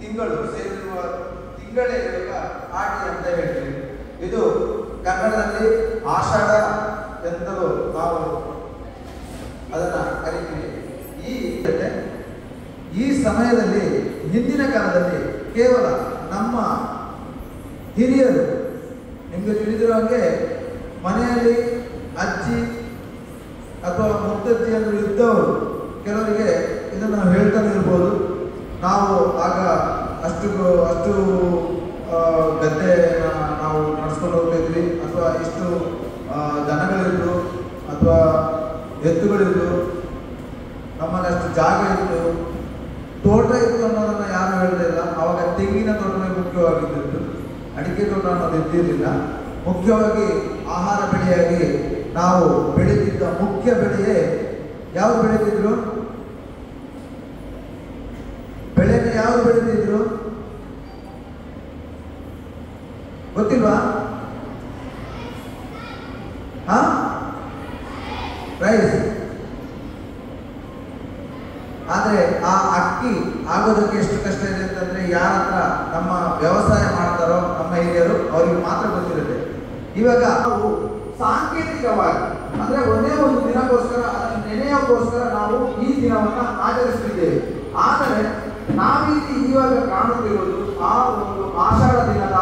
ತಿಂಗಳು ಸೇರಿರುವ ತಿಂಗಳೇ ಇರುವ ಆಟಿ ಅಂತ ಹೇಳ್ತೀವಿ. ಇದು ಕನ್ನಡದಲ್ಲಿ ಆಷಾಢ ಎಂತಲೂ ನಾವು ಅದನ್ನ ಕರಿತೀವಿ. ಈ ಈ ಸಮಯದಲ್ಲಿ, ಹಿಂದಿನ ಕಾಲದಲ್ಲಿ ಕೇವಲ ನಮ್ಮ ಹಿರಿಯರು, ನಿಮಗೆ ತಿಳಿದಿರೋ ಹಾಗೆ ಮನೆಯಲ್ಲಿ ಅಜ್ಜಿ ಅಥವಾ ಮುತ್ತಜ್ಜಿ ಇದ್ದವರು, ಕೆಲವರಿಗೆ ಇದನ್ನು ಹೇಳ್ತಾನೆ ಇರ್ಬೋದು. ನಾವು ಆಗ ಅಷ್ಟು ಅಷ್ಟು ಗದ್ದೆ ನಾವು ನಡೆಸ್ಕೊಂಡು ಹೋಗ್ತಿದ್ವಿ ಅಥವಾ ಇಷ್ಟು ದನಗಳಿದ್ರು ಅಥವಾ ಎತ್ತುಗಳಿದ್ರು ನಮ್ಮಲ್ಲಿ ಅಷ್ಟು ಜಾಗ ಇತ್ತು. ತೋಟ ಇತ್ತು ಅನ್ನೋದನ್ನು ಯಾರು ಹೇಳಲಿಲ್ಲ ಅವಾಗ ತೆಂಗಿನ ತೋಟವೇ ಮುಖ್ಯವಾಗಿದ್ದಿತ್ತು. ಅಡಿಕೆ ತೋಟ ಅನ್ನೋದು ಇದ್ದಿರಲಿಲ್ಲ. ಮುಖ್ಯವಾಗಿ ಆಹಾರ ಬೆಳೆಯಾಗಿ ನಾವು ಬೆಳೆದಿದ್ದ ಮುಖ್ಯ ಬೆಳೆಯೇ ಯಾವ ಬೆಳೀತಿದ್ರು ಯಾವ್ದು ಬೆಳೆದಿದ್ರು? ಗೊತ್ತಿಲ್ವಾ? ಹಾ? ರೈಸ್. ಆದ್ರೆ ಆ ಅಕ್ಕಿ ಆಗೋದಕ್ಕೆ ಎಷ್ಟು ಕಷ್ಟ ಇದೆ ಅಂತಂದ್ರೆ ಯಾರ ಹತ್ರ ನಮ್ಮ ವ್ಯವಸಾಯ ಮಾಡ್ತಾರೋ ನಮ್ಮ ಹಿರಿಯರು ಅವರಿಗೆ ಮಾತ್ರ ಗೊತ್ತಿರುತ್ತೆ. ಇವಾಗ ನಾವು ಸಾಂಕೇತಿಕವಾಗಿ, ಅಂದ್ರೆ ಒಂದೇ ಒಂದು ದಿನಕ್ಕೋಸ್ಕರ ನೆನೆಯೋಕ್ಕೋಸ್ಕರ ನಾವು ಈ ದಿನವನ್ನ ಆಚರಿಸ್ತಿದ್ದೇವೆ. ಆದರೆ ನಾವೀಗ ಇವಾಗ ಕಾಣುತ್ತಿರುವುದು ಆ ಒಂದು ಆಷಾಢ ದಿನದ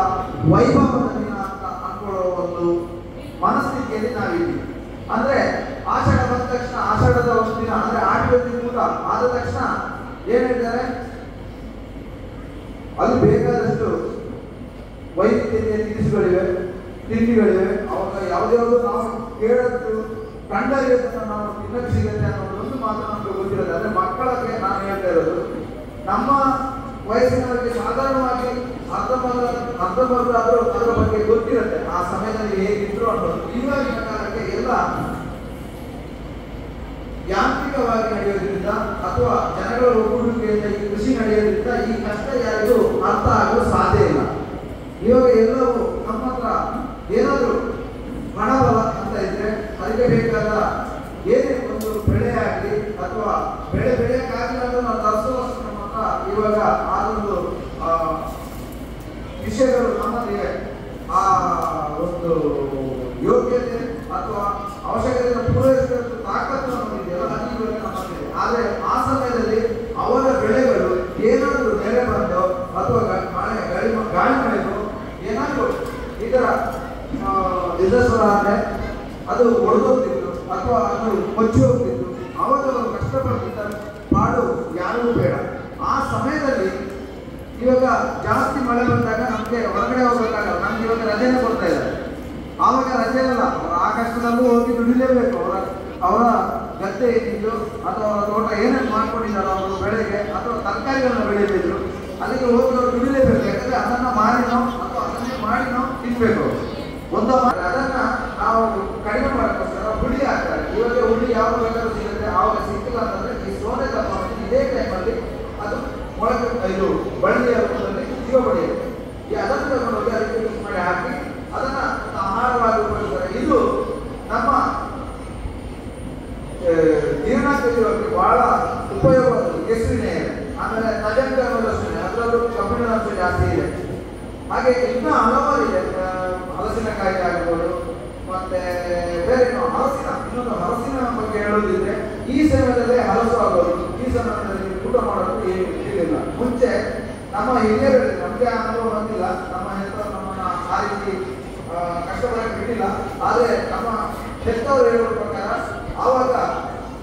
ವೈಭವದ ದಿನ ಅಂತ ಅನ್ಕೊಳ್ಳೋ ಒಂದು ಮನಸ್ಥಿತಿಯಲ್ಲಿ ನಾವಿದ್ದೀವಿ. ಅಂದ್ರೆ ಆಷಾಢ ಬಂದ ತಕ್ಷಣ ಆಷಾಢದ ಒಂದು ದಿನ, ಅಂದ್ರೆ ಆಟಿವತ್ತಿ ಮೂಲ ಆದ ತಕ್ಷಣ ಏನಿದ್ದಾರೆ ಅಲ್ಲಿ ಬೇಕಾದಷ್ಟು ವೈವಿಧ್ಯತೆಯ ತಿನಿಸುಗಳಿವೆ, ತಿಂಡಿಗಳಿವೆ. ಅವಾಗ ಯಾವ್ದ್ಯಾವ್ದು ನಾವು ಕೇಳದ್ದು, ಕಂಡರಿಯೋದನ್ನ ನಾವು ತಿನ್ನಕ್ಕೆ ಸಿಗುತ್ತೆ ಅನ್ನೋದು ಒಂದು ಮಾತು ನಮ್ಗೆ ಗೊತ್ತಿರೋದು. ಅಂದ್ರೆ ಮಕ್ಕಳಕ್ಕೆ ನಾನು ಹೇಳ್ತಾ ಇರೋದು ನಮ್ಮ ವಯಸ್ಸಿನವರಿಗೆ ಸಾಧಾರಣವಾಗಿ ಅರ್ಧಂಬರ್ಧ ಅರ್ಧಂಬರ್ಧ ಆದರೂ ಅದರ ಬಗ್ಗೆ ಗೊತ್ತಿರುತ್ತೆ. ಆ ಸಮಯದಲ್ಲಿ ಹೇಗಿದ್ರು ಅನ್ನೋದು ಇವಾಗಿನ ಕಾಲಕ್ಕೆ ಎಲ್ಲ ಯಾಂತ್ರಿಕವಾಗಿ ನಡೆಯೋದ್ರಿಂದ ಅಥವಾ ಜನಗಳ ಒಗ್ಗೂಡುವಿಕೆಯಿಂದ ಈ ಕೃಷಿ ನಡೆಯೋದ್ರಿಂದ ಈ ಕಷ್ಟ ಯಾರಿಗೂ ಅರ್ಥ ಆಗಲು ಸಾಧ್ಯ ಇಲ್ಲ. ಇವಾಗ ಎಲ್ಲವೂ ನಮ್ಮ ಹತ್ರ ಏನಾದರೂ ಹಣಬಲ ಅಂತ ಇದ್ರೆ, ಅದಕ್ಕೆ ಬೇಕಾದ ಏನೇ ಒಂದು ಬೆಳೆ ಆಗಲಿ ಅಥವಾ ಬೆಳೆ ಬೆಳೆಯಕ್ಕಾಗಲಿಲ್ಲ ಅಂದ್ರೆ ನಾವು ತರಿಸುವಷ್ಟು ನಮ್ಮ ಹತ್ರ ಇವಾಗ ಆ ಒಂದು ಆ, ವಿಷಯಗಳು ನಮ್ಮಲ್ಲಿ ಆ ಒಂದು ಯೋಗ್ಯತೆ ಅಥವಾ ಅವಶ್ಯಕತೆಯನ್ನು ಪೂರೈಸಿದ ತಾಕತ್ತು ನಮಗೆ ಅದು ಇವಾಗ ನಮ್ಮಲ್ಲಿದೆ. ಆದರೆ ಆ ಸಮಯದಲ್ಲಿ ಅವರ ಬೆಳೆಗಳು ಏನಾದರೂ ನೆರೆ ಬಂದೋ ಅಥವಾ ಮಳೆ, ಗಾಳಿ ಗಾಳಿ ಮಳೆದು ಏನಾದರೂ ಇದರ ಆದರೆ ಅದು ಒಡೆದೋಗ್ತಿತ್ತು ಅಥವಾ ಅದು ಕೊಚ್ಚಿ ಹೋಗ್ತಿತ್ತು. ಅವಾಗ ಅವರು ಕಷ್ಟಪಡ್ತಿದ್ದ ಪಾಡು ಯಾರಿಗೂ ಬೇಡ. ಆ ಸಮಯದಲ್ಲಿ ಇವಾಗ ಜಾಸ್ತಿ ಮಳೆ ಬಂದಾಗ ನಮಗೆ ಹೊರಗಡೆ ಹೋಗ್ಬೇಕಾಗಲ್ಲ ನಮ್ಗೆ ಇವಾಗ ರಜೆನೇ ಕೊಡ್ತಾ ಇದ್ದಾರೆ. ಆವಾಗ ರಜೆ ಅಲ್ಲ, ಅವರ ಆ ಕಷ್ಟದಲ್ಲೂ ಹೋಗಿ ದುಡಿಲೇಬೇಕು. ಅವರ ಅವರ ಗದ್ದೆ ಏನಿದ್ದು ಅಥವಾ ಅವರ ತೋಟ ಏನೇನು ಮಾಡ್ಕೊಂಡಿದ್ದಾರೋ ಅವರು ಬೆಳೆಗೆ ಅಥವಾ ತರಕಾರಿಗಳನ್ನ ಬೆಳೀತಿದ್ರು ಅಲ್ಲಿಗೆ ಹೋಗಿ ಅವರು ದುಡಿಲೇಬೇಕು. ಯಾಕಂದ್ರೆ ಅದನ್ನ ಮಾರಿನೋ ಅಥವಾ ಅದನ್ನೇ ಮಾಡಿನೋ ತಿನ್ಬೇಕು. ಒಂದು ಅದನ್ನ ನಾವು ಕಡಿಮೆ ಮಾಡೋಕ್ಕೋಸ್ಕರ ಹುಳಿ ಹಾಕ್ತಾರೆ. ಇವಾಗ ಹುಳಿ ಯಾವ ಬೇಕಾದ್ರೂ ಸಿಗುತ್ತೆ? ಆವಾಗ ಸಿಕ್ಕಿಲ್ಲ ಅಂತಂದ್ರೆ ಈ ಸೋನೆ ತಪ್ಪ ಇದೇ ಟೈಮಲ್ಲಿ ಅದು ಮೊಳಕೆ, ಇದು ಬಳ್ಳಿಯ ರೂಪದಲ್ಲಿ ಜೀವ ಪಡೆಯುತ್ತೆ ಈ ಅದನ್ನು ಮಿಕ್ಸ್ ಮಾಡಿ ಹಾಕಿ ಅದನ್ನ ಆಹಾರವಾಗಿ ಉಪಯೋಗಿಸ್ತಾರೆ. ಇದು ನಮ್ಮ ಜೀರ್ಣಕ್ರಿಯೆಗೆ ಬಹಳ ಉಪಯೋಗ ಕೆಸುವಿನ ಎಲೆ. ಆಮೇಲೆ ತಜಂಕ ಅನ್ನೋದು ಅಷ್ಟೇ ಅದರಲ್ಲೂ ಕಬ್ಬಿಣದ ಅಂಶ ಜಾಸ್ತಿ ಇದೆ. ಹಾಗೆ ಇನ್ನೂ ಹಲವಾರು ಇದೆ. ಹಲಸಿನಕಾಯಿ ಆಗ್ಬೋದು ಮತ್ತೆ ಬೇರೆ ಹಲಸಿನ, ಇನ್ನೊಂದು ಹಲಸಿನ ಬಗ್ಗೆ ಹೇಳೋದಿದ್ರೆ ಈ ಸಮಯದಲ್ಲೇ ಹಲಸು ಆಗೋದು ಈ ಸಮಯದಲ್ಲಿ ಊಟ ಮಾಡೋದು ಏನು ಇರಲಿಲ್ಲ ಮುಂಚೆ ನಮ್ಮ ಹಿರಿಯರು ನಮಗೆ ಅನುಭವ ಬಂದಿಲ್ಲ. ನಮ್ಮ ಹೆತ್ತವರು ನಮ್ಮನ್ನ ಆ ರೀತಿ ಕಷ್ಟಪಡಕ್ಕೆ ಬಿಟ್ಟಿಲ್ಲ. ಆದರೆ ನಮ್ಮ ಹೆತ್ತವರು ಹೇಳುವ ಪ್ರಕಾರ ಆವಾಗ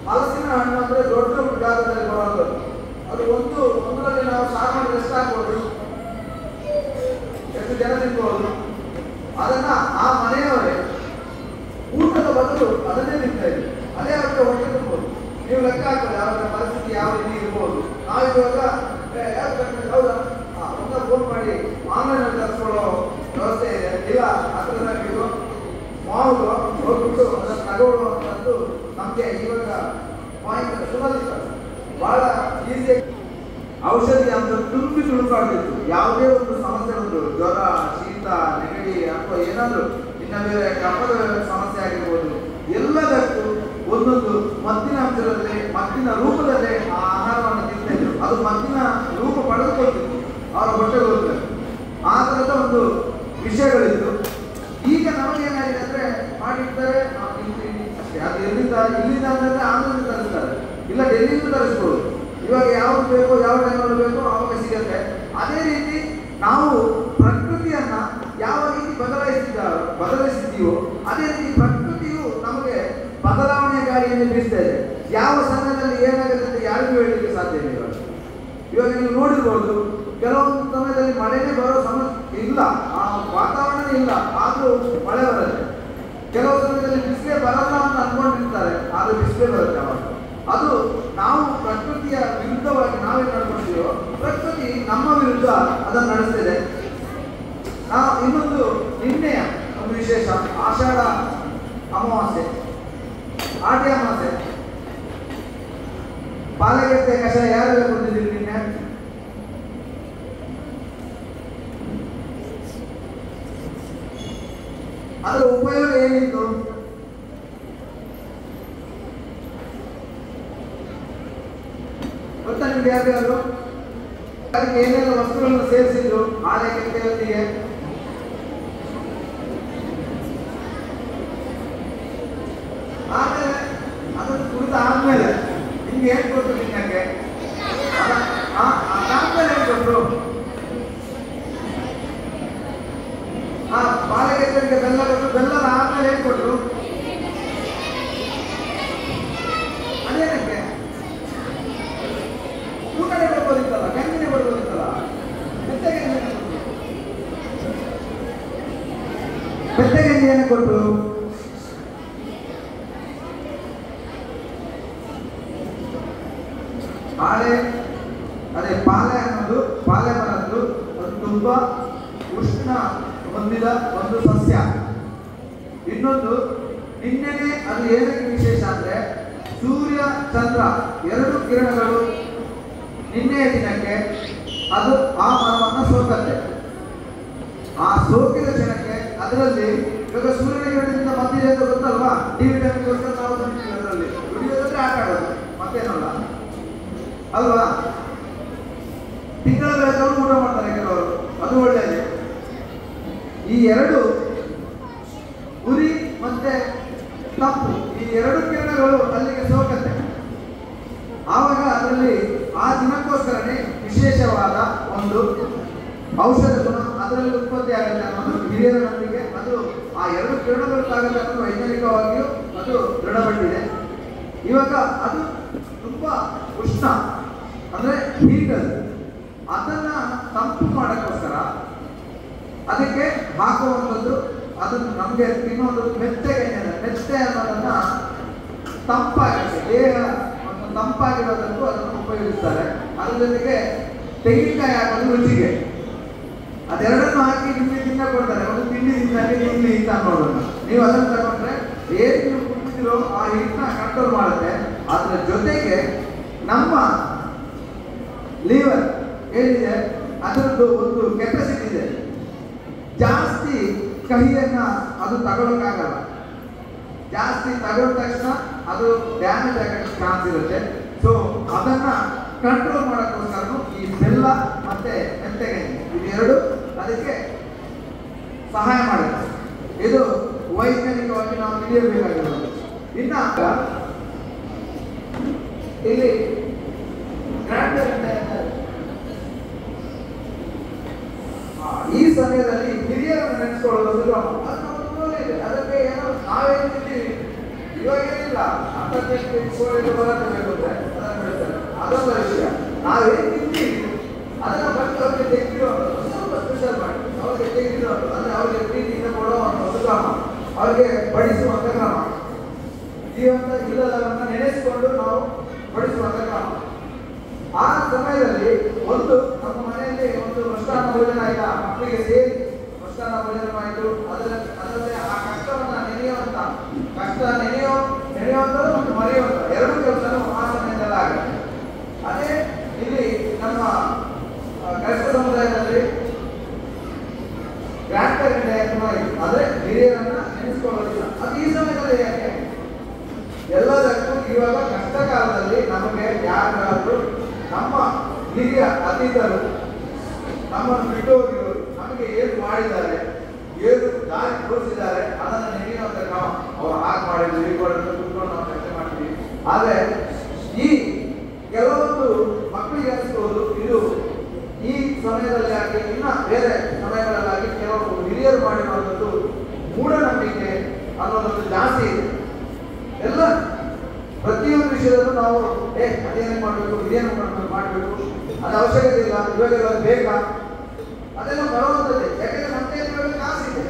ಹಲಸಿನ ಹಣ್ಣು ಅಂದರೆ ದೊಡ್ಡ ಜಾಗದಲ್ಲಿ ಬರೋದು ಅದು ಒಂದು, ಒಂದರಲ್ಲಿ ನಾವು ಸಾಮಾನ್ಯ ಮಾಡಿದ್ರೆ ಹಾಕ್ಬೋದು. ಎಷ್ಟು ಜನ ತಿನ್ಬೋದು. ಅದನ್ನ ಆ ಮನೆಯವರೇ ಊಟದ ಬದಲು ಅದನ್ನೇ ತಿಂತಾ ಅದೇ ಅವ್ರಿಗೆ ಹೊಟ್ಟೆ ತುಂಬೋದು. ನೀವು ಲೆಕ್ಕ ಹಾಕಿದ್ರೆ ಅವರ ಪರಿಸ್ಥಿತಿ ಯಾವ ರೀತಿ ಇರ್ಬೋದು. ನಾವು ಇವಾಗ ಹೌದಾ? ಫೋನ್ ಮಾಡಿ ಆನ್ಲೈನ್ ಅಲ್ಲಿ ತರಿಸ್ಕೊಳ್ಳೋ ವ್ಯವಸ್ಥೆ ಇದೆ. ಇಲ್ಲ ಅದನ್ನ ನೀವು ಮಾವು ಹೋಗ್ಬಿಟ್ಟು ಅದನ್ನು ತಗೊಳ್ಳುವಂಥದ್ದು ನಮಗೆ ಇವಾಗ ಪಾಯಿಂಟ್ ಸುಲಭ ಬಹಳ ಈಸಿಯಾಗಿ ಔಷಧಿ ಅಂತ ತುಂಬಿ ತುಳುಕಾಡ್ತಿತ್ತು. ಯಾವುದೇ ಒಂದು ಸಮಸ್ಯೆ ಒಂದು ಜ್ವರ, ಶೀತ, ನೆಗಡಿ ಅಥವಾ ಏನಾದರೂ ಇನ್ನ ಬೇರೆ ಕಫದ ಸಮಸ್ಯೆ ಆಗಿರ್ಬೋದು, ಎಲ್ಲದಕ್ಕೂ ಒಂದೊಂದು ಮದ್ದಿನ ಅಂಶದಲ್ಲಿ ಮದ್ದಿನ ರೂಪದಲ್ಲೇ ಆ ಆಹಾರವನ್ನು ತಿಂತಾ ಇದ್ರು ಅದು ಮದ್ದಿನ ರೂಪ ಪಡೆದುಕೊಳ್ತಿತ್ತು ಅವರ ಹೊಟ್ಟೆಗೆ ಹೋಗ್ತಾರೆ ಆ ಥರದ ಒಂದು ವಿಷಯಗಳಿತ್ತು ಈಗ ನಮಗೇನಾಗಿದೆ ಅಂದ್ರೆ ಮಾಡಿರ್ತಾರೆ ಆ, ಇಲ್ಲಿ- ಇಲ್ಲಿ ಅಷ್ಟೇ. ಅದು ಎಲ್ಲಿಂದ ಇಲ್ಲಿಂದ ಅಂದ್ರೆ ಆಂಧ್ರದಿಂದ ತರಿಸ್ತಾರೆ ಇಲ್ಲ ಡೆಲ್ಲಿಯಿಂದ ತರಿಸ್ಬೋದು ಇವಾಗ ಯಾವ್ದು ಬೇಕೋ ಯಾವ ಟೈಮಲ್ಲಿ ಬೇಕೋ ಆವಾಗ ಸಿಗುತ್ತೆ ಅದೇ ರೀತಿ ನಾವು ಪ್ರಕೃತಿಯನ್ನ ಯಾವ ರೀತಿ ಬದಲಾಯಿಸಿದ ಬದಲಾಯಿಸಿದ್ದೀವೋ ಅದೇ ರೀತಿ ಪ್ರಕೃತಿಯು ನಮಗೆ ಬದಲಾವಣೆ ಗಾಳಿಯನ್ನು ಬೀಸ್ತಾ ಇದೆ. ಯಾವ ಸಮಯದಲ್ಲಿ ಏನಾಗುತ್ತೆ ಅಂತ ಯಾರಿಗೂ ಹೇಳಲಿಕ್ಕೆ ಸಾಧ್ಯ ಇಲ್ಲ ಇವಾಗ. ನೀವು ನೋಡಿರ್ಬೋದು, ಕೆಲವೊಂದು ಸಮಯದಲ್ಲಿ ಮಳೆನೇ ಬರೋ ಸಮಸ್ಯೆ ಇಲ್ಲ. ಆ ವಾತಾವರಣ ಇಲ್ಲ. ಆದರೂ ಮಳೆ ಬರುತ್ತೆ. ಕೆಲವು ಸಮಯದಲ್ಲಿ ಬಿಸಿಲೇ ಬರಲ್ಲ ಅಂತ ಅನ್ಕೊಂಡಿರ್ತಾರೆ. ಆದ್ರೆ ಬಿಸಿಲೇ ಬರುತ್ತೆ ಅವಾಗ. ಅದು ನಾವು ಪ್ರಕೃತಿಯ ವಿರುದ್ಧವಾಗಿ ನಾವೇನು ನಡ್ಕೊಳ್ತೀವೋ ಪ್ರಕೃತಿ ನಮ್ಮ ವಿರುದ್ಧ ಅದನ್ನು ನಡೆಸ್ತಿದೆ. ನಾ ಇನ್ನೊಂದು ನಿನ್ನೆಯ ಒಂದು ವಿಶೇಷ, ಆಷಾಢ ಅಮಾವಾಸ್ಯೆ ಆಟಿ ಅಮಾವಾಸ್ಯೆ. ಬಾಲಗೆತ್ತೆ ಕಷಾಯ ಯಾರೆಲ್ಲ ಕೊಟ್ಟಿದ್ದೀರಿ ನಿನ್ನೆ ಅದರ ಉಪಯೋಗ ಏನಿತ್ತು ಗೊತ್ತಾ ನಿಮ್ಗೆ ಯಾರ್ಯಾರು ಅದಕ್ಕೆ ಏನೆಲ್ಲ ವಸ್ತುಗಳನ್ನು ಸೇರಿಸಿದ್ರು ಆಲೆ ಕೆತ್ತೆಯೊಂದಿಗೆ ಆಮೇಲೆ ಅದನ್ನು ಕುಡಿದ ಆದ್ಮೇಲೆ ನಿಮ್ಗೆ ಏನ್ ಕೊಟ್ಟು ತಿನ್ನಕ್ಕೆ ಅದ- ಆ- ಅದಾದ್ಮೇಲೆ ಏನ್ ಕೊಟ್ರು ಆ ಬಾಲಕೆತ್ತರಿಗೆ ಬೆಲ್ಲ ಕೊಟ್ಟು ಬೆಲ್ಲದ ಆದ್ಮೇಲೆ ಏನ್ ಕೊಟ್ರು ಅದೇನಕ್ಕೆ ಊಟನೆ ಬರ್ಬೋದಿತ್ತಲ್ಲ ಗಂಜಿನೇ ಬರ್ಬೋದಿತ್ತಲ್ಲ ಬೆತ್ತಗೆ ಬೆತ್ತಗಂಜಿಯನ್ನು ಕೊಟ್ಟು ಬಾಳೆ ಅದೇ ಪಾಲೆ ಅನ್ನೋದು ಪಾಲೆ ಮರದ್ದು ಅದು ತುಂಬಾ ಉಷ್ಣ ಹೊಂದಿದ ಒಂದು ಸಸ್ಯ ಇನ್ನೊಂದು ನಿನ್ನೆನೆ ಅದು ಏನಕ್ಕೆ ವಿಶೇಷ ಅಂದ್ರೆ ಸೂರ್ಯ ಚಂದ್ರ ಎರಡು ಕಿರಣಗಳು ನಿನ್ನೆಯ ದಿನಕ್ಕೆ ಅದು ಆ ಮರವನ್ನು ಸೋಕತ್ತೆ ಆ ಸೋಕಿದ ಕ್ಷಣಕ್ಕೆ ಅದರಲ್ಲಿ ಇವಾಗ ಸೂರ್ಯನ ಕಿರಣದಿಂದ ಬಂದಿದೆ ಅಂತ ಗೊತ್ತಲ್ವಾ? ಡಿ ವಿಟಮಿನ್ಗೋಸ್ಕರ ನಾವು ತಿಂತೀವಿ ಅದರಲ್ಲಿ. ದುಡಿಯೋದಂದ್ರೆ ಆಟ ಆಡೋದು. ಮತ್ತೇನಲ್ಲ? ಅಲ್ವಾ? ತಿಂಗಳ ಬೆಳಕನ್ನು ಊಟ ಮಾಡ್ತಾರೆ ಕೆಲವರು. ಅದು ಒಳ್ಳೆಯದು. ಈ ಎರಡು ಉರಿ ಮತ್ತೆ ತಪ್ಪು ಈ ಎರಡು ಕಿರಣಗಳು ಅಲ್ಲಿಗೆ ಸೋಕತ್ತೆ ಆವಾಗ ಅದರಲ್ಲಿ ಆ ದಿನಕ್ಕೋಸ್ಕರನೇ ವಿಶೇಷವಾದ ಒಂದು ಔಷಧ ಗುಣ ಅದರಲ್ಲಿ ಉತ್ಪತ್ತಿ ಆಗುತ್ತೆ ಅನ್ನೋದು ಹಿರಿಯರ ನಂಬಿಕೆ, ಅದು ಆ ಎರಡು ಕಿರಣಗಳು ತಾಗುತ್ತೆ ಅನ್ನೋದು ವೈಜ್ಞಾನಿಕವಾಗಿಯೂ ಅದು ದೃಢಪಟ್ಟಿದೆ. ಇವಾಗ ಅದು ತುಂಬ ಉಷ್ಣ. ಅಂದ್ರೆ ಹೀಟ್ ಅದು ಅದನ್ನ ತಂಪು ಮಾಡೋಕ್ಕೋಸ್ಕರ ಅದಕ್ಕೆ ಹಾಕುವಂಥದ್ದು ಅದನ್ನು ನಮಗೆ ತಿನ್ನೋದು ಮೆತ್ತಗೆ ಮೆತ್ತೆ ಅನ್ನೋದನ್ನ ತಂಪಾಗಿರುತ್ತೆ ದೇಹ ತಂಪಾಗಿರೋದಕ್ಕೂ ಅದನ್ನು ಉಪಯೋಗಿಸ್ತಾರೆ. ಅದರ ಜೊತೆಗೆ ತೆಂಗಿನಕಾಯಿ ಹಾಕೋದು ರುಚಿಗೆ. ಅದೆರಡನ್ನು ಹಾಕಿ ನಿಮಗೆ ತಿನ್ನ ಕೊಡ್ತಾರೆ. ಒಂದು ತಿಂಡಿ ತಿಂದಾಗೆ ತಿಂಡಿ ಹಿಟ್ಟು ಅನ್ನೋದನ್ನ ನೀವು ಅದನ್ನು ತಗೊಂಡ್ರೆ ಏನು ನೀವು ಕುಡಿದಿರೋ ಆ ಹಿಟ್ಟನ್ನ ಕಂಟ್ರೋಲ್ ಮಾಡುತ್ತೆ. ಅದರ ಜೊತೆಗೆ ನಮ್ಮ ಲಿವರ್ ಏನಿದೆ? ಅದರದ್ದು ಒಂದು ಕೆಪಾಸಿಟಿ ಇದೆ. ಜಾಸ್ತಿ ಕಹಿಯನ್ನ ಅದು ತಗೊಳಕ್ಕಾಗಲ್ಲ. ಜಾಸ್ತಿ ತಗೊಂಡ ತಕ್ಷಣ ಅದು ಡ್ಯಾಮೇಜ್ ಆಗಕ್ಕೆ ಚಾನ್ಸ್ ಇರುತ್ತೆ. ಸೊ ಅದನ್ನ ಕಂಟ್ರೋಲ್ ಮಾಡೋಕ್ಕೋಸ್ಕರ ಈ ಬೆಲ್ಲ ಮತ್ತೆ ಮೆಂತೆಗೆಣ್ಣೆ ಇದೆರಡು ಅದಕ್ಕೆ ಸಹಾಯ ಮಾಡುತ್ತೆ ಇದು ವೈಜ್ಞಾನಿಕವಾಗಿ ನಾವು ತಿಳಿಯಬೇಕಾಗಿರೋದು. ಇನ್ನ ಇಲ್ಲಿ ಈ ಸಮಯದಲ್ಲಿ ಹಿರಿಯರನ್ನು ನೆನೆಸ್ಕೊಳ್ಳೋದು ಅದಕ್ಕೆ ಏನೋ ನಾವೇನು ಇವಾಗ ಏನಿಲ್ಲ. ಅಂತ ಅದೊಂದು ವಿಷಯ. ನಾವೇನು ತಿಂತೀವಿ. ಅದನ್ನ ಬಂದು ಅವ್ರಿಗೆ ತೆಗೆದಿರೋದು ಸ್ವಲ್ಪ ಸ್ಪೆಷಲ್ ಮಾಡಿ. ಅವ್ರಿಗೆ ತೆಗೆದಿರೋದು ಅಂದರೆ ಅವ್ರಿಗೆ ಪ್ರೀತಿಯಿಂದ ಕೊಡುವಂಥ ಒಂದು ಕ್ರಮ ಅವ್ರಿಗೆ ಬಡಿಸುವಂಥ ಕ್ರಮ ಜೀವಂತ ಇಲ್ಲದವನ್ನ ನೆನೆಸಿಕೊಂಡು ನಾವು ಬಡಿಸುವಂಥ ಕ್ರಮ ಆ ಸಮಯದಲ್ಲಿ ಒಂದು ನಮ್ಮ ಮನೆಯಲ್ಲಿ ಒಂದು ಮೃಷ್ಟಾನ ಭೋಜನ ಆಯ್ತಾ? ಮಕ್ಕಳಿಗೆ ಸೇರಿ ಮೃಷ್ಟಾನ ಭೋಜನ ಆಯಿತು ಅದರ ಅದರಲ್ಲಿ ಆ ಕಷ್ಟವನ್ನು ನೆನೆಯುವಂತ ಕಷ್ಟ ನೆನೆಯೋ ನೆನೆಯುವಂಥದ್ದು ಮತ್ತು ಮರೆಯುವಂಥ ಎರಡು ಕೆಲಸನೂ ಆ ಸಮಯದಲ್ಲಿ ಆಗುತ್ತೆ ಅದೇ ಇಲ್ಲಿ ನಮ್ಮ ಆ, ಕ್ರೈಸ್ತ ಸಮುದಾಯದಲ್ಲಿ ಗ್ರ್ಯಾಂಡ್ ಪೇರೆಂಟ್ ಅಂದ್ರೆ ಹಿರಿಯರನ್ನ ನೆನೆಸ್ಕೊಳ್ಳೋದಿಲ್ಲ ಅದು ಈ ಸಮಯದಲ್ಲಿ ಯಾಕೆ ಎಲ್ಲದಕ್ಕೂ ಇವಾಗ ಕಷ್ಟ ಕಾಲದಲ್ಲಿ ನಮಗೆ ಯಾರಾದ್ರೂ ನಮ್ಮ ಹಿರಿಯ ಅತೀತರು ನಮ್ಮನ್ನು ಬಿಟ್ಟು ಹೋಗಿರೋರು ನಮಗೆ ಏನು ಮಾಡಿದ್ದಾರೆ, ಏನು ದಾರಿ ತೋರಿಸಿದ್ದಾರೆ ಅದನ್ನು ನೆನೆಯುವಂತ ಕ್ರಮ ಅವ್ರು ಹಾಗೆ ಮಾಡಿದ್ರು, ಹೀಗೆ ಕೂತ್ಕೊಂಡು ನಾವು ಚರ್ಚೆ ಮಾಡ್ತೀವಿ. ಆದರೆ ಈ ಕೆಲವೊಂದು ಮಕ್ಕಳಿಗೆ ಅನಿಸ್ಬೋದು, ಇದು ಈ ಸಮಯದಲ್ಲಿ ಆಗಿ ಇನ್ನ ಬೇರೆ ಸಮಯಗಳಲ್ಲಾಗಿ ಕೆಲವೊಂದು ಹಿರಿಯರು ಮಾಡಿರುವಂಥದ್ದು ಮೂಢನಂಬಿಕೆ ಅನ್ನೋದೊಂದು ಜಾಸ್ತಿ ಇದೆ. ಎಲ್ಲ ಪ್ರತಿಯೊಂದು ವಿಷಯದಲ್ಲೂ ನಾವು, ಏ, ಅದೇನು ಮಾಡಬೇಕು, ಇದೇನು ಅದು ಅವಶ್ಯಕತೆ ಇಲ್ಲ ಇವಾಗ ಅದು ಬೇಕಾ ಅದೆಲ್ಲ ಬರುವಂಥದ್ದೇ. ಯಾಕಂದ್ರೆ ನಮ್ಮ ಕೈಯಲ್ಲಿ ಕಾಸಿದೆ.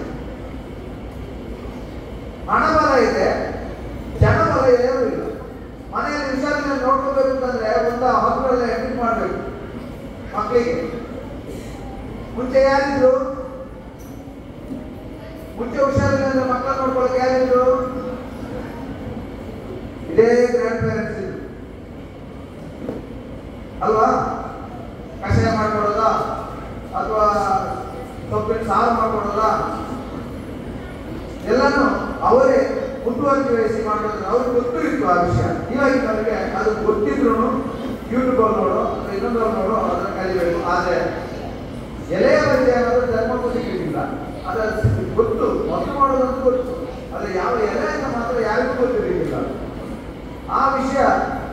ಹಣಬಲ ಇದೆ, ಜನಬಲ ಇದೆ ಇಲ್ಲ. ಮನೆಯಲ್ಲಿ ಹುಷಾರಿನ ನೋಡ್ಕೋಬೇಕು ಅಂತಂದ್ರೆ ಒಂದು ಹಾಸ್ಪಿಟಲ್ ಅಡ್ಮಿಟ್ ಮಾಡಬೇಕು ಮಕ್ಕಳಿಗೆ. ಮುಂಚೆ ಯಾರಿದ್ರು ಮುಂಚೆ ಹುಷಾರಿಲ್ಲ ಮಕ್ಕಳ ನೋಡ್ಕೊಳಕ್ಕೆ ಯಾರಿದ್ರು ಇದೇ ಗ್ರ್ಯಾಂಡ್ ಪೇರೆಂಟ್ಸ್ ಇದ್ರು ಅಲ್ವಾ ಕಷಾಯ ಮಾಡ್ಕೊಡೋದಾ ಅಥವಾ ಸೊಪ್ಪಿನ ಸಾರು ಮಾಡ್ಕೊಡೋದಾ ಎಲ್ಲಾನು ಅವರೇ ಮುತುವರ್ಜಿ ವಹಿಸಿ ಮಾಡೋದು ಅವ್ರಿಗೆ ಗೊತ್ತಿತ್ತು ಆ ವಿಷಯ ಇವಾಗಿನವರಿಗೆ ಅದು ಗೊತ್ತಿದ್ರು ಯೂಟ್ಯೂಬ್ ಅಲ್ಲಿ ನೋಡೋ ಅಥವಾ ಇನ್ನೊಂದ್ರಲ್ಲಿ ನೋಡೋ ಅದನ್ನ ಕಲಿಬೇಕು ಆದ್ರೆ ಎಲೆಯ ಬಗ್ಗೆ ಅನ್ನೋದು ಧರ್ಮಕ್ಕೂ ಸಿಗಲಿಲ್ಲ ಅದರ ಗೊತ್ತು ಮೊದಲು ಮಾಡೋದಂತೂ ಗೊತ್ತು ಆದರೆ ಯಾವ ಎಲೆ ಅಂತ ಮಾತ್ರ ಯಾರಿಗೂ ಗೊತ್ತಿರಲಿಲ್ಲ ಆ ವಿಷಯ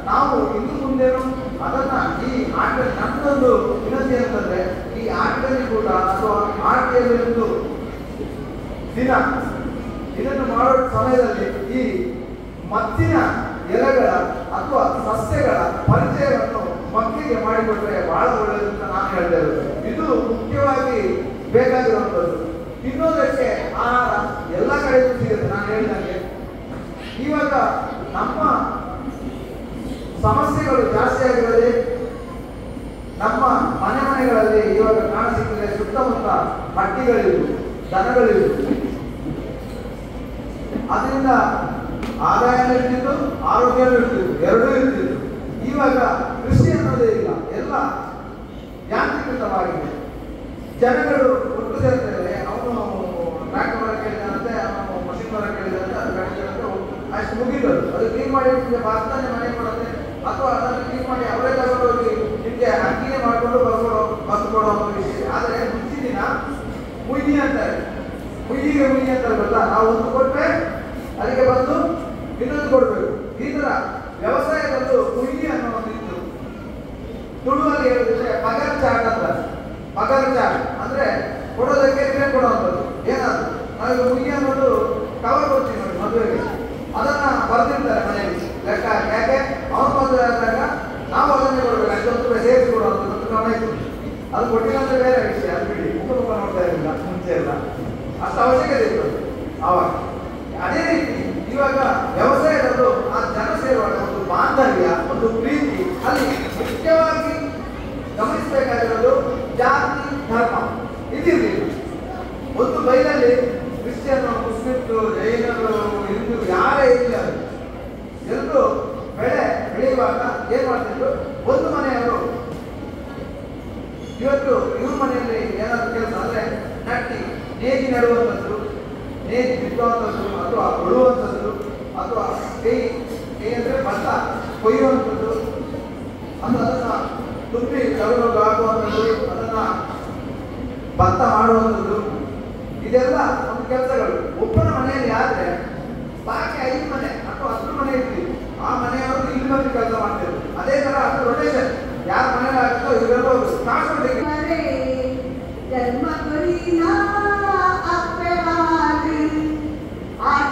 ನಾವು ಇನ್ನು ಮುಂದೇನು ಅದನ್ನ ಈ ಆಟ ನನ್ನೊಂದು ವಿನಂತಿ ಅಂತಂದ್ರೆ ಈ ಆಟದಲ್ಲಿ ಕೂಡ ಅಥವಾ ಆಟೆಯಲ್ಲಿ ಒಂದು ದಿನ ಇದನ್ನು ಮಾಡೋ ಸಮಯದಲ್ಲಿ ಈ ಮತ್ತಿನ ಎಲೆಗಳ ಅಥವಾ ಸಸ್ಯಗಳ ಪರಿಚಯವನ್ನು ಮಕ್ಕಳಿಗೆ ಮಾಡಿಕೊಟ್ರೆ ಬಹಳ ಒಳ್ಳೆಯದು ಅಂತ ನಾನು ಹೇಳ್ತಾ ಇರೋದು ಇದು ಮುಖ್ಯವಾಗಿ ಬೇಕಾಗಿರುವಂಥದ್ದು ತಿನ್ನೋದಕ್ಕೆ ಆಹಾರ ಎಲ್ಲ ಕಡೆಗೂ ಸಿಗುತ್ತೆ ನಾನು ಹೇಳಿದಂಗೆ ಇವಾಗ ನಮ್ಮ ಸಮಸ್ಯೆಗಳು ಜಾಸ್ತಿ ಆಗಿರೋದೇ ನಮ್ಮ ಮನೆ ಮನೆಗಳಲ್ಲಿ ಇವಾಗ ಕಾಣಸಿಕ್ಕಿದ್ರೆ ಸುತ್ತಮುತ್ತ ಹಟ್ಟಿಗಳಿವು ದನಗಳಿವು ಅದರಿಂದ ಆದಾಯ ಇರ್ತಿತ್ತು ಆರೋಗ್ಯ ಇರ್ತಿತ್ತು ಎರಡೂ ಇರ್ತಿತ್ತು ಇವಾಗ ಕೃಷಿ ಅನ್ನೋದೇ ಇಲ್ಲ ಎಲ್ಲ ಯಾಂತ್ರಿಕೃತವಾಗಿದೆ. ಜನಗಳು ಒಟ್ಟು ಸೇರ್ತಾರೆ, ಅವನು ಟ್ರ್ಯಾಕ್ಟರ್ ಬರ ಕೇಳಿದಂತೆ ಅವನು ಮಷಿನ್ ಬರ ಕೇಳಿದಂತೆ ಅದು ಬೆಳೆದಂತೆ ಅಷ್ಟು ಮುಗಿದ್ರು ಅದು ಕ್ಲೀನ್ ಮಾಡಿ ನಿಮಗೆ ಬರ್ತಾನೆ ಮನೆ ಕೊಡುತ್ತೆ, ಅಥವಾ ಅದನ್ನು ಕ್ಲೀನ್ ಮಾಡಿ ಅವರೇ ತಗೊಂಡೋಗಿ ನಿಮಗೆ ಅಕ್ಕಿನೇ ಮಾಡಿಕೊಂಡು ಬರ್ಕೊಡೋ ಬಂದು ಕೊಡೋ ವಿಷಯ. ಆದರೆ ಮುಂಚಿನ ದಿನ ಮುಯ್ಯಿ ಅಂತಾರೆ. ಮುಯ್ಯಿಗೆ ಮುಯ್ಯಿ ಅಂತಾರಲ್ಲ ನಾವು ಒಂದು ಕೊಟ್ಟರೆ ಅದಕ್ಕೆ ಬಂದು ಇನ್ನೊಂದು ಕೊಡಬೇಕು. ಈ ಥರ ವ್ಯವಸಾಯದಲ್ಲೂ ಮುಯ್ಯಿ ಅನ್ನೋ ಒಂದು ಇತ್ತು ತುಳುವಲ್ಲಿ ಹೇಳಿದ್ರೆ ಪಗರ್ ಚಾಟ್ ಅಂತ. ಪಗರ್ ಚಾಟ್ ಅಂದ್ರೆ ಕೊಡೋದಕ್ಕೆ ರಿಟರ್ನ್ ಕೊಡುವಂಥದ್ದು. ಏನಾದ್ರು. ನಾವೀಗ ಮುಗಿ ಅನ್ನೋದು ಕವರ್ ಕೊಡ್ತೀವಿ ನೋಡಿ ಮದುವೆಗೆ. ಅದನ್ನ ಬರ್ದಿರ್ತಾರೆ ಮನೆಯಲ್ಲಿ. ಲೆಕ್ಕ. ಯಾಕೆ? ಅವನು ಮದುವೆ ಆದಾಗ ನಾವು ಅದನ್ನೇ ಕೊಡ್ಬೇಕು. ಅಷ್ಟೊಂದು ರೂಪಾಯಿ ಸೇರಿಸಿ ಕೊಡುವಂಥದ್ದು. ಇತ್ತು. ಅದು ಕೊಟ್ಟಿಲ್ಲ ಬೇರೆ ವಿಷಯ. ಅದು ಬಿಡಿ. ಮುಖ ನೋಡ್ತಾ ಇರಲಿಲ್ಲ. ಮುಂಚೆ ಎಲ್ಲ. ಅಷ್ಟು ಅವಶ್ಯಕತೆ ಇತ್ತು ಆವಾಗ. ಅದೇ ರೀತಿ ಇವಾಗ ವ್ಯವಸಾಯದಲ್ಲೂ ಆ ಜನ ಸೇರುವಾಗ ಒಂದು ಬಾಂಧವ್ಯ, ಒಂದು ಪ್ರೀತಿ ಅಲ್ಲಿ ಮುಖ್ಯವಾಗಿ ಗಮನಿಸಬೇಕಾಗಿರೋದು ಜಾತಿ, ಧರ್ಮ. ಇದಿರಲಿಲ್ಲ ಒಂದು ಬೈಲಲ್ಲಿ ಕ್ರಿಶ್ಚಿಯನ್, ಮುಸ್ಲಿಮ್ಸು, ಜೈನರು, ಹಿಂದೂ ಯಾರೇ ಇಲ್ಲ ಎಲ್ಲರೂ ಬೆಳೆ ಬೆಳೆಯುವಾಗ ಏನ್ ಮಾಡ್ತಿದ್ರು? ಒಂದು ಮನೆಯವರು. ಇವತ್ತು ಇವ್ರ ಮನೆಯಲ್ಲಿ ಏನಾದ್ರು ಕೆಲಸ ಅಂದ್ರೆ ನಟ್ಟಿ, ನೇಗಿ ನೆಡುವಂಥದ್ದು, ನೇಗಿ ಬಿತ್ತುವಂಥದ್ದು, ಅಥವಾ ಉಳುವಂಥದ್ದು ಅಥವಾ ಕೈ ಕೈ ಅಂದ್ರೆ ಭತ್ತ ಕೊಯ್ಯುವಂಥದ್ದು. ಅಥವಾ ಅದನ್ನ ತುಂಬಿ ತಗೊಂಡೋಗಿ ಹಾಕುವಂಥದ್ದು ಅದನ್ನ ಭತ್ತ ಮಾಡುವಂಥದ್ದು. ಇದೆಲ್ಲ ಒಂದು ಕೆಲಸಗಳು. ಒಬ್ಬನ ಮನೆಯಲ್ಲಿ ಆದರೆ ಬಾಕಿ ಐದು ಮನೆ ಅಥವಾ ಹತ್ತು ಮನೆ ಇರ್ತೀವಿ ಆ ಮನೆಯವರು ಇಲ್ಲಿ ಬಂದು ಕೆಲಸ ಮಾಡ್ತೇವೆ ಅದೇ ತರ ಅದು ರೊಟೇಷನ್ ಯಾರ ಮನೆಯಲ್ಲಿ ಆಗುತ್ತೋ ಇವರೆಲ್ಲ ಕಾಸ್ಕೊಳ್ಬೇಕು ಮರೆ ಜನ್ಮ ಆಟಿ ತಿಂಗೊಳ್ಳ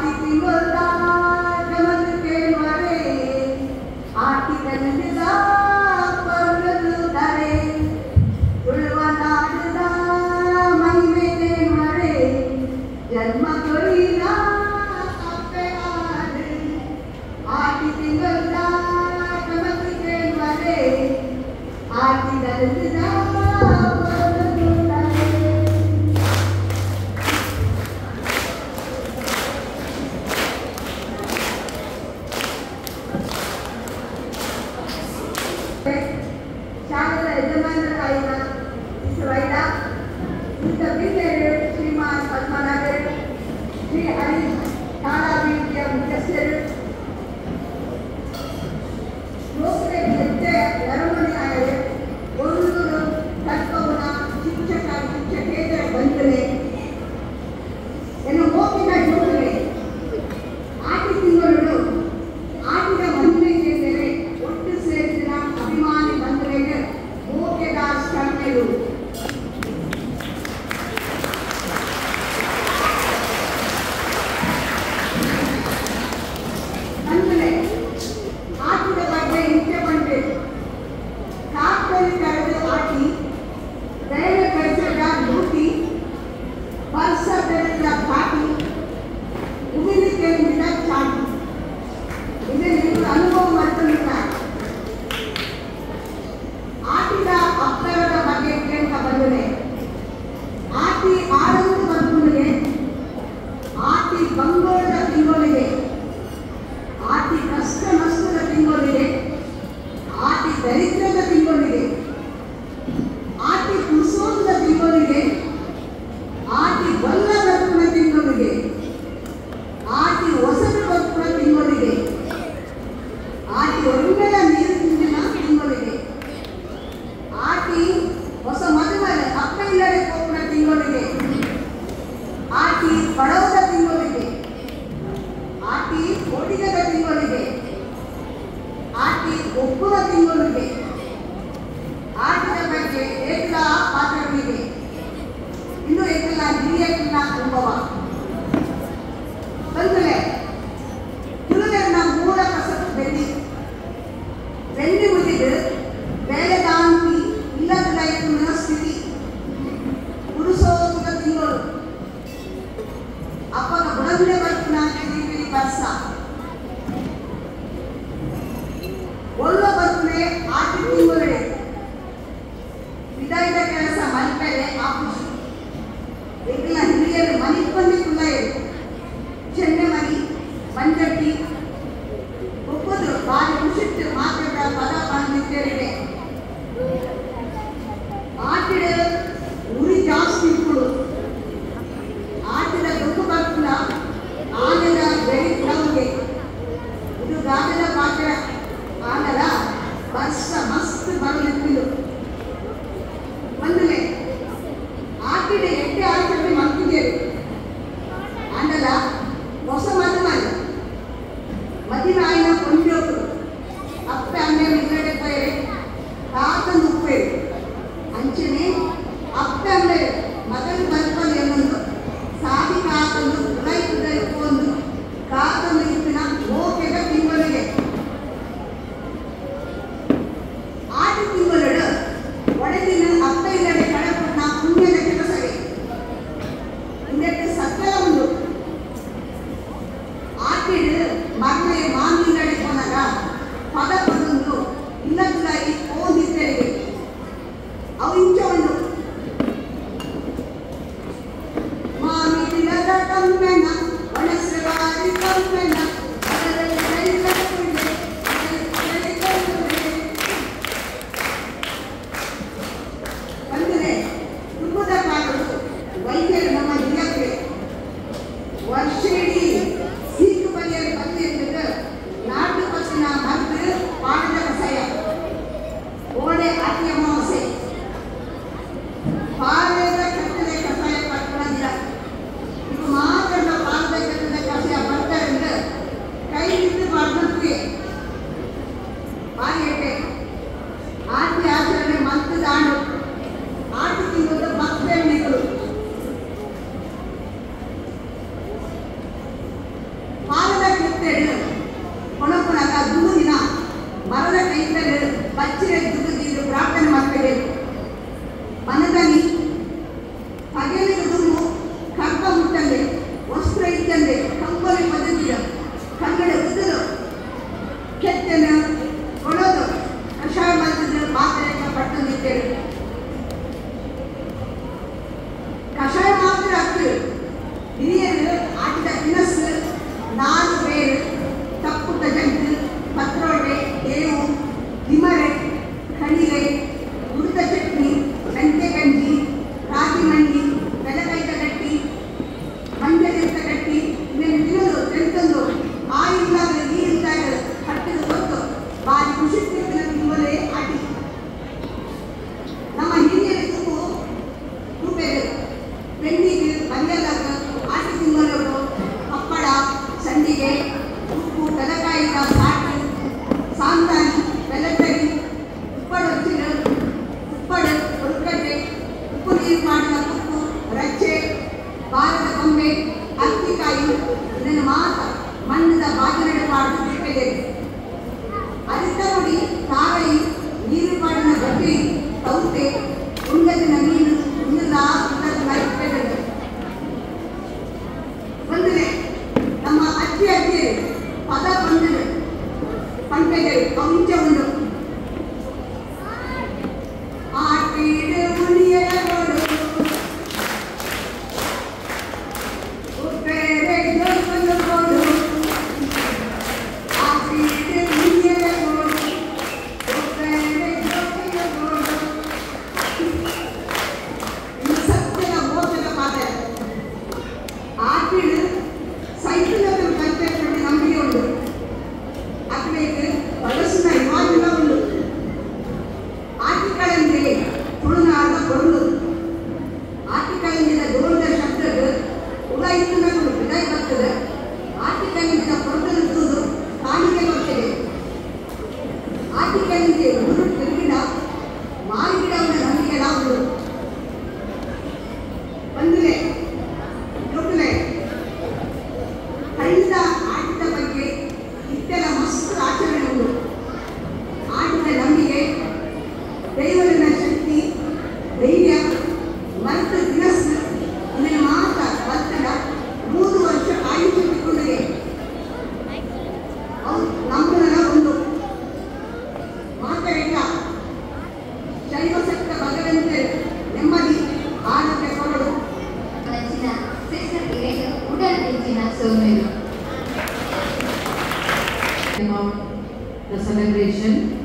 the celebration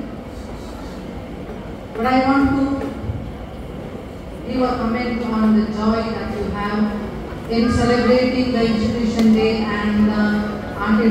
but I want to give a comment on the joy that you have in celebrating the institution day and uh, Auntie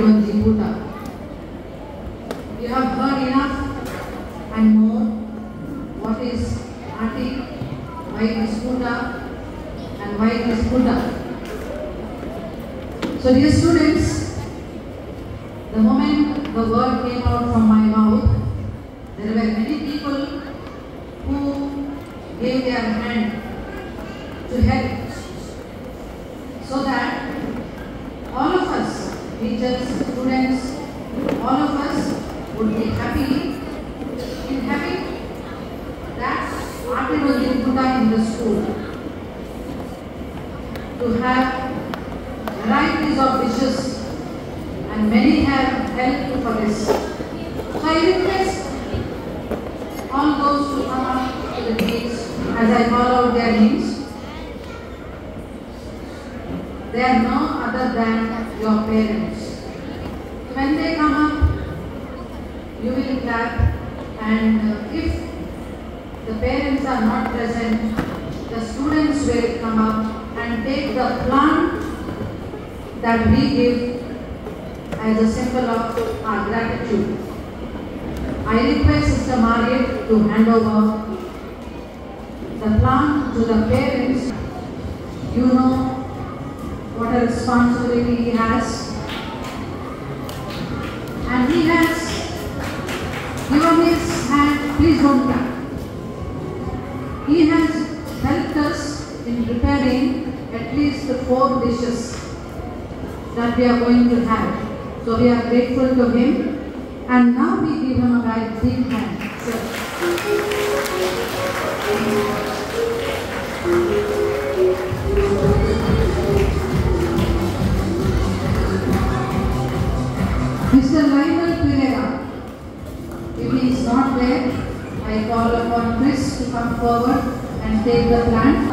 come forward and take the plant.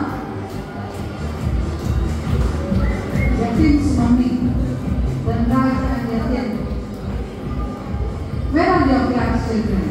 Yatin's mummy, Dandaj and Yatin. Where are your class children?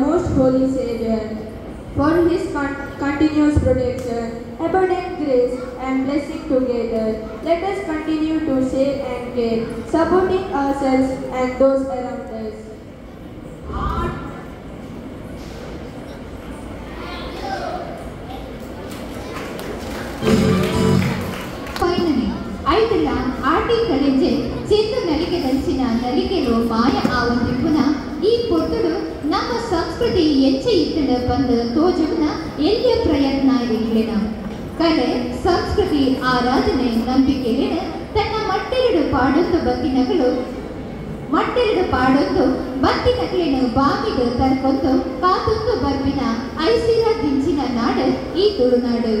most holy Savior, for his con continuous protection, abundant grace, and blessing together. Let us continue to share and care, supporting ourselves and those around us. ಕಲೆ ಸಂಸ್ಕೃತಿ ಆರಾಧನೆ ನಂಬಿಕೆಯ ತನ್ನ ಮಟ್ಟೆರಡು ಪಾಡೊಂದು ಬತ್ತಿನಗಳು ಮಟ್ಟೆರಡು ಪಾಡೊಂದು ಬತ್ತಿನಗಳೇನು ಬಾಗಿಲು ತರ್ಕೊಂಡು ಕಾತೊಂದು ಬರ್ಬಿನ ಐಸಿರ ದಿಂಚಿನ ನಾಡು ಈ ತುಳುನಾಡು.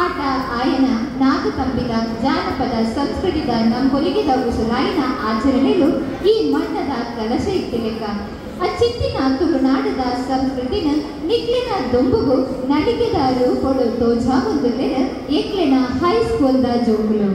ಆಟ, ಆಯನ, ನಾಗು ತಂಬಿದ ಜಾನಪದ ಸಂಸ್ಕೃತಿದ ನಂಬೊಲಿಗಿದ ಉಸುರಾಯಿನ ಆಚರಣೆಯು ಈ ಮಣ್ಣದ ಕಲಶ ಇಟ್ಟಿಲೆಕ್ಕ. ಅಚ್ಚಿತ್ತಿನ ತುಳುನಾಡದ ಸಂಸ್ಕೃತಿನ ನಿಕ್ಲಿನ ದೊಂಬುಗು ನಡಿಗೆದಾರು ಕೊಡು ತೋಜಾ ಒಂದು ಏಕ್ಲೆನ ಹೈಸ್ಕೂಲ್ದ ಜೋಗುಲು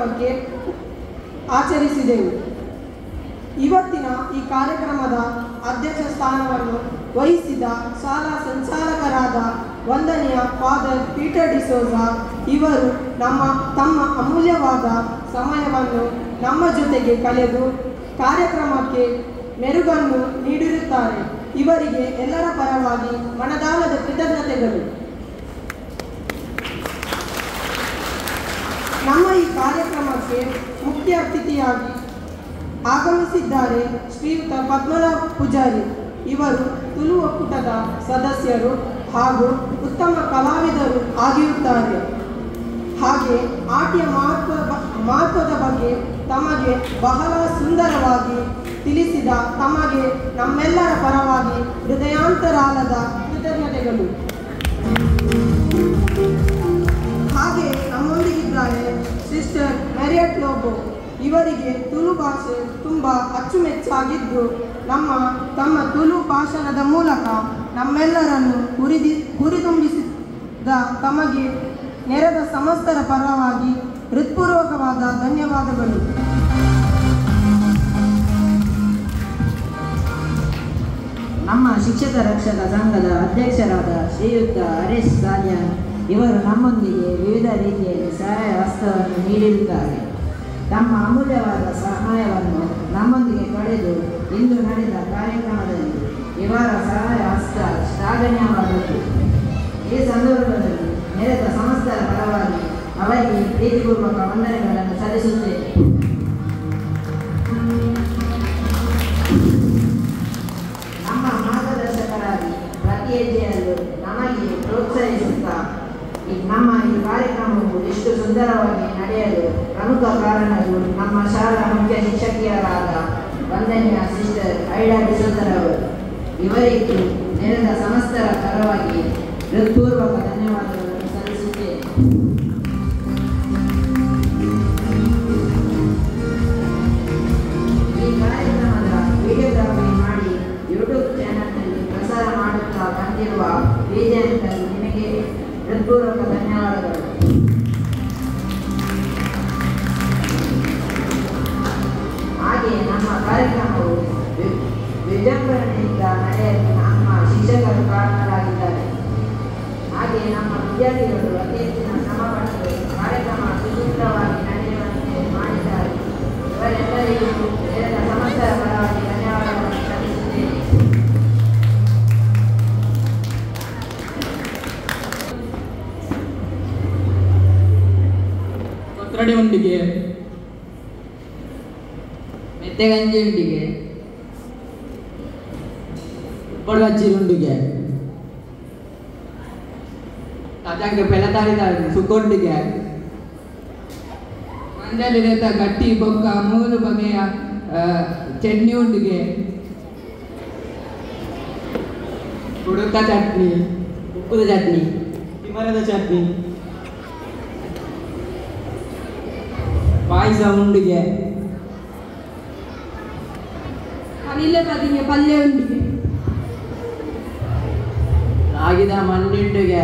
ಕಾರ್ಯಕ್ರಮಕ್ಕೆ ಆಚರಿಸಿದೆವು. ಇವತ್ತಿನ ಈ ಕಾರ್ಯಕ್ರಮದ ಅಧ್ಯಕ್ಷ ಸ್ಥಾನವನ್ನು ವಹಿಸಿದ ಶಾಲಾ ಸಂಚಾಲಕರಾದ ವಂದನೆಯ ಫಾದರ್ ಪೀಟರ್ ಡಿಸೋಜ ಇವರು ನಮ್ಮ, ತಮ್ಮ ಅಮೂಲ್ಯವಾದ ಸಮಯವನ್ನು ನಮ್ಮ ಜೊತೆಗೆ ಕಳೆದು ಕಾರ್ಯಕ್ರಮಕ್ಕೆ ಮೆರುಗನ್ನು ನೀಡಿರುತ್ತಾರೆ. ಇವರಿಗೆ ಎಲ್ಲರ ಪರವಾಗಿ ಮನದಾಳದ ಕೃತಜ್ಞತೆಗಳು. ನಮ್ಮ ಈ ಕಾರ್ಯಕ್ರಮಕ್ಕೆ ಮುಖ್ಯ ಅತಿಥಿಯಾಗಿ ಆಗಮಿಸಿದ್ದಾರೆ ಶ್ರೀಯುತ ಪದ್ಮನಾಭ ಪೂಜಾರಿ. ಇವರು ತುಳು ಒಕ್ಕೂಟದ ಸದಸ್ಯರು ಹಾಗೂ ಉತ್ತಮ ಕಲಾವಿದರು ಆಗಿರುತ್ತಾರೆ. ಹಾಗೆ ಆಟಿಯ ಮಹತ್ವ ಮಹತ್ವದ ಬಗ್ಗೆ ತಮಗೆ ಬಹಳ ಸುಂದರವಾಗಿ ತಿಳಿಸಿದ ತಮಗೆ ನಮ್ಮೆಲ್ಲರ ಪರವಾಗಿ ಹೃದಯಾಂತರಾಲದ ಕೃತಜ್ಞತೆಗಳು. ಸಿಸ್ಟರ್ ಮೆರಿಯಟ್ ಲೋಬೋ ಇವರಿಗೆ ತುಳು ಭಾಷೆ ತುಂಬ ಅಚ್ಚುಮೆಚ್ಚಾಗಿದ್ದು, ನಮ್ಮ, ತಮ್ಮ ತುಳು ಭಾಷಣದ ಮೂಲಕ ನಮ್ಮೆಲ್ಲರನ್ನು ಹುರಿದಿ, ಹುರಿದುಂಬಿಸಿದ ತಮಗೆ ನೆರೆದ ಸಮಸ್ತರ ಪರವಾಗಿ ಹೃತ್ಪೂರ್ವಕವಾದ ಧನ್ಯವಾದಗಳು. ನಮ್ಮ ಶಿಕ್ಷಕ ರಕ್ಷಕ ಸಂಘದ ಅಧ್ಯಕ್ಷರಾದ ಶ್ರೀಯುಕ್ತ ಹರೀಶ್ ಸಾಲ್ಯಾನ್ ಇವರು ನಮ್ಮೊಂದಿಗೆ ವಿವಿಧ ರೀತಿಯಲ್ಲಿ ಸಹಾಯ ಹಸ್ತವನ್ನು ನೀಡಿರುತ್ತಾರೆ ತಮ್ಮ ಅಮೂಲ್ಯವಾದ ಸಹಾಯವನ್ನು ನಮ್ಮೊಂದಿಗೆ ಪಡೆದು ಇಂದು ನಡೆದ ಕಾರ್ಯಕ್ರಮದಲ್ಲಿ ಇವರ ಸಹಾಯ ಹಸ್ತ ಶ್ಲಾಘನೀಯವಾದದ್ದು ಈ ಸಂದರ್ಭದಲ್ಲಿ ನೆರೆದ ಸಂಸ್ಥೆಯ ಪರವಾಗಿ ಅವರಿಗೆ ಪ್ರೀತಿಪೂರ್ವಕ ವಂದನೆಗಳನ್ನು ಸಲ್ಲಿಸುತ್ತೇನೆ. ನಮ್ಮ ಮಾರ್ಗದರ್ಶಕರಾಗಿ ಪ್ರತಿ ಹೆಜ್ಜೆಯಲ್ಲೂ ನಮಗೆ ಪ್ರೋತ್ಸಾಹಿಸುತ್ತಾ ಈ ನಮ್ಮ ಈ ಕಾರ್ಯಕ್ರಮವು ಎಷ್ಟು ಸುಂದರವಾಗಿ ನಡೆಯಲು ಪ್ರಮುಖ ಕಾರಣವು ನಮ್ಮ ಶಾಲಾ ಮುಖ್ಯ ಶಿಕ್ಷಕಿಯರಾದ ವಂದನೀಯ ಸಿಸ್ಟರ್ ಐಡಾ ಡಿಸೋದರವರು ಇವರಿಗೆ ನೆರೆದ ಸಮಸ್ತರ ಪರವಾಗಿ ಹೃತ್ಪೂರ್ವಕ ಧನ್ಯವಾದಗಳನ್ನು ಸಲ್ಲಿಸುತ್ತೇನೆ. ಈ ಕಾರ್ಯಕ್ರಮದ ವಿಡಿಯೋಗ್ರಾಫಿ ಮಾಡಿ ಯೂಟ್ಯೂಬ್ ಚಾನಲ್ನಲ್ಲಿ ಪ್ರಸಾರ ಮಾಡುತ್ತಾ ಬಂದಿರುವ ನಿಮಗೆ ಹೃತ್ಪೂರ್ವಕ ಧನ್ಯವಾದಗಳು ಹಾಗೆ ನಮ್ಮ ಕಾರ್ಯಕ್ರಮವು ವಿಜೃಂಭಣೆಯಿಂದ ನಡೆಯಲು ನಮ್ಮ ಶಿಕ್ಷಕರು ಕಾರಣರಾಗಿದ್ದಾರೆ. ಹಾಗೆ ನಮ್ಮ ವಿದ್ಯಾರ್ಥಿಗಳು ಅತಿ ಮೆತ್ತೆಗಂಜಿ ಉಂಡಿಗೆ ಉಪ್ಪಳಬಜ್ಜಿ ಉಂಡಿಗೆ ಅದಕ್ಕೆ ಬೆಳತಾಡಿದ ಸುಕ್ಕೊಂಡಿಗೆ ಮಂಡಲಿದ ಗಟ್ಟಿ ಬೊಕ್ಕ ಮೂರು ಬಗೆಯ ಆ, ಚಟ್ನಿ ಉಂಡಿಗೆ ಹುಡುಕ ಚಟ್ನಿ ಉಪ್ಪುದ ಚಟ್ನಿ ತಿಮರದ ಚಟ್ನಿ ಪಾಯಸ ಉಂಡಿಗೆ அடியில் பார்த்தீங்க பல்லே வந்துட்டு ராகிதா மண்ணுண்டுங்க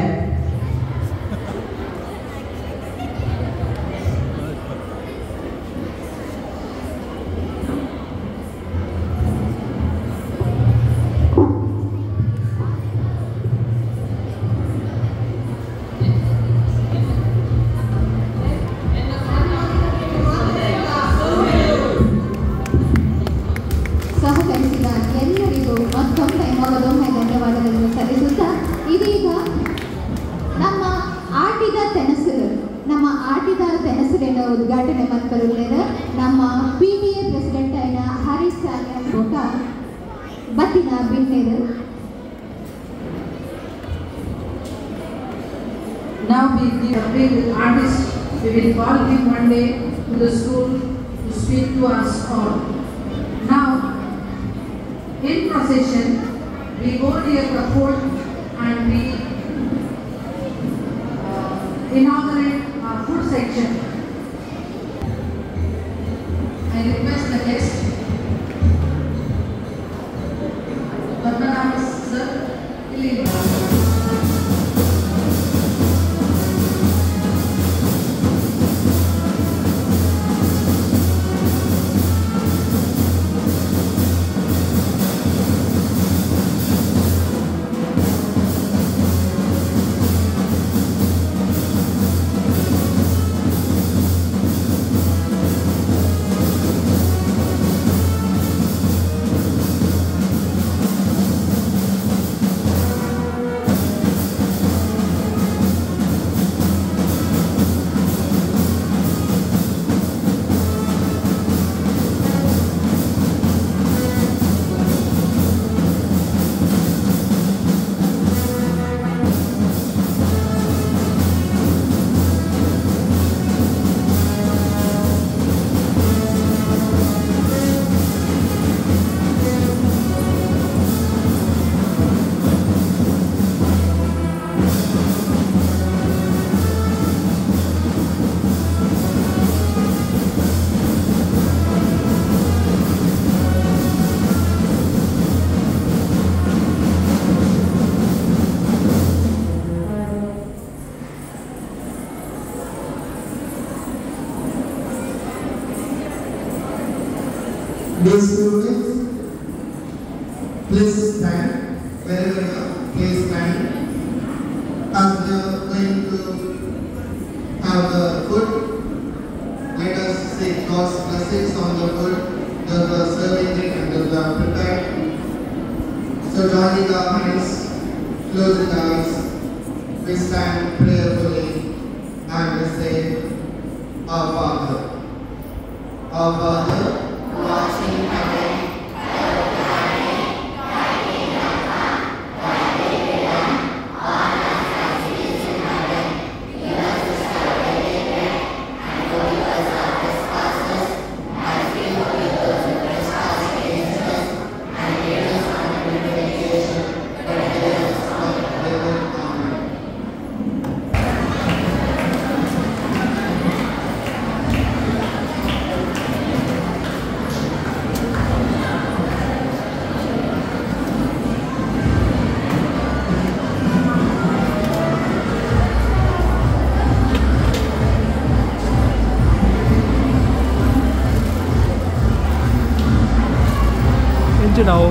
பஜ்ஜி நாவோ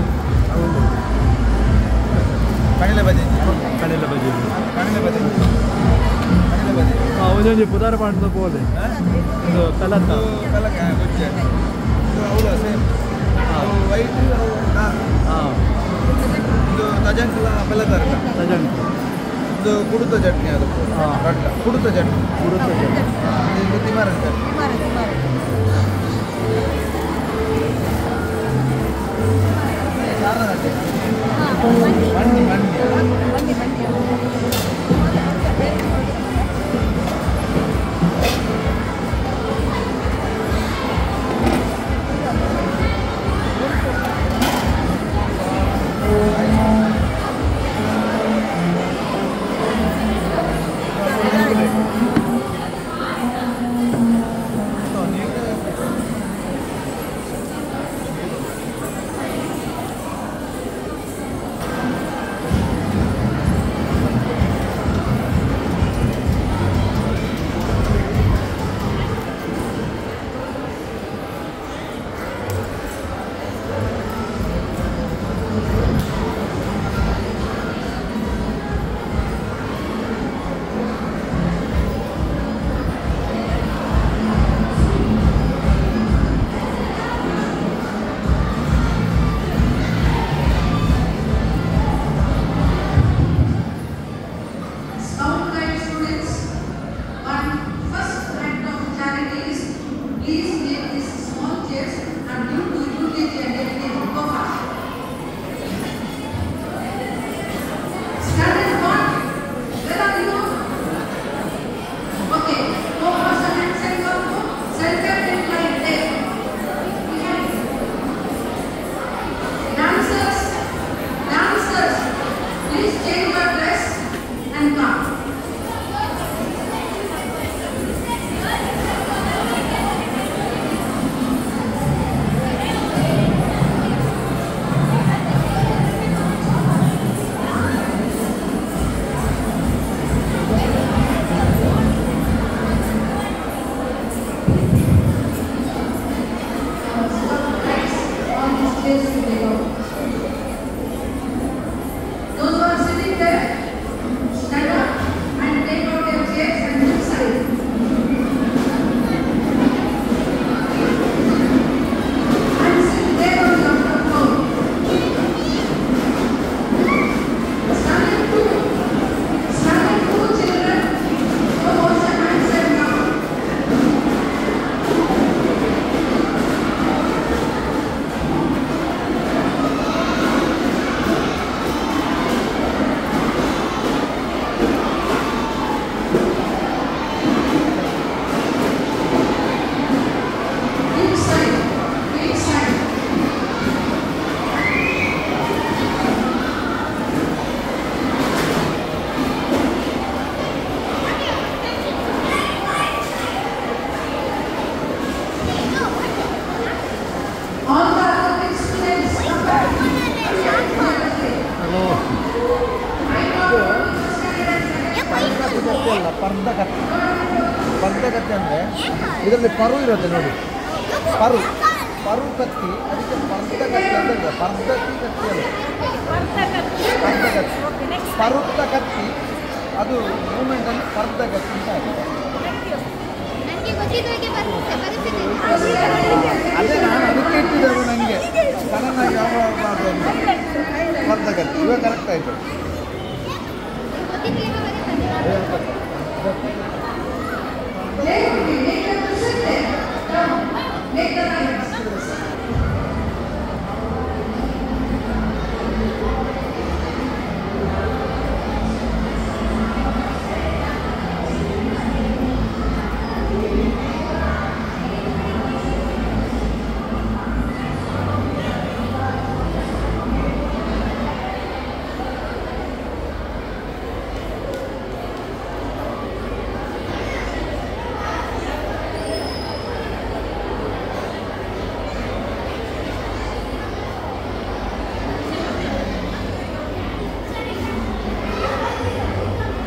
கடையில் பஜ்ஜி கடையில் பஜ்ஜி கடையில் பஜ்ஜி ಅವನು ಒಂದು ಪುದಾರ ಮಾಡಿದ ಬೋಲೆ ಇದು ಕಲತ್ತ ಕಲಕ್ಕ ಗೊಜ್ಜೆ ಹೌದು ಸೇಮ್ ವೈಟ್ ಹಾಂ ಇದು ತಜಂಕ್ ಬೆಲ್ಲದಾರ ತಜಂಕ್ ಇದು ಕುಡುತ ಚಟ್ನಿ ಅದು ಹಾಂ ಕುಡುತ ಚಟ್ನಿ ಕುಡುತ ಚಟ್ನಿ ಇದು ತಿಮಾರ ಚಟ್ನಿ One, one,